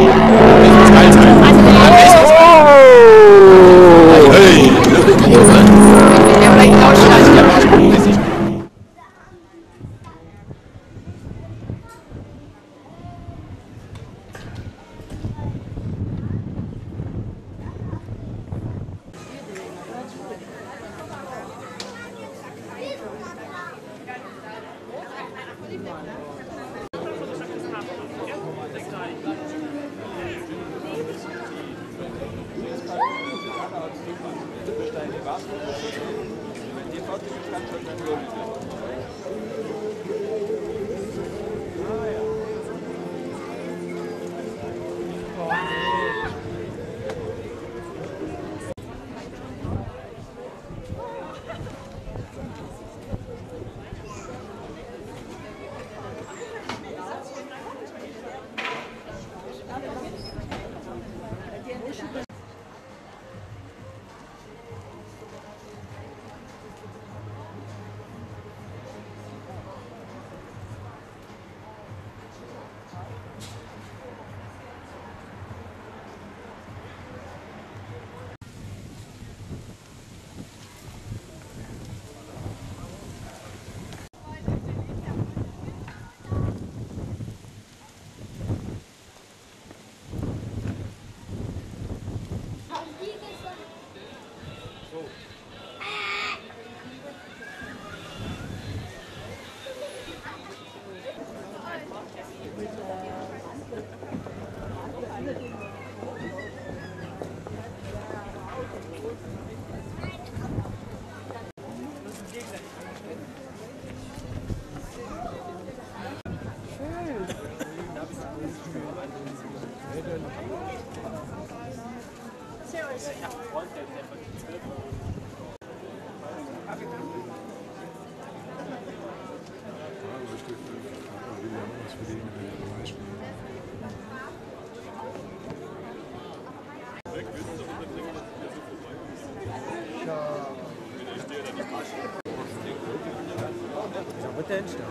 Thank. Privatmittel schützen, wenn die Fortbestand von der Lohn Ja, bitte entstanden.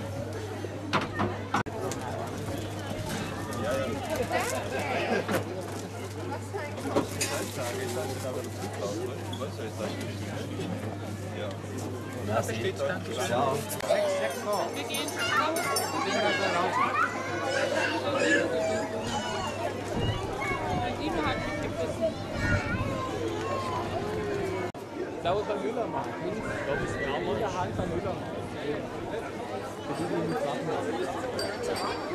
Ja, besteht. Danke. Ja. Wir gehen Sauer bei Müllermann. Da muss man auch mal der Hand bei Müllermann. Das ist nämlich Sachen.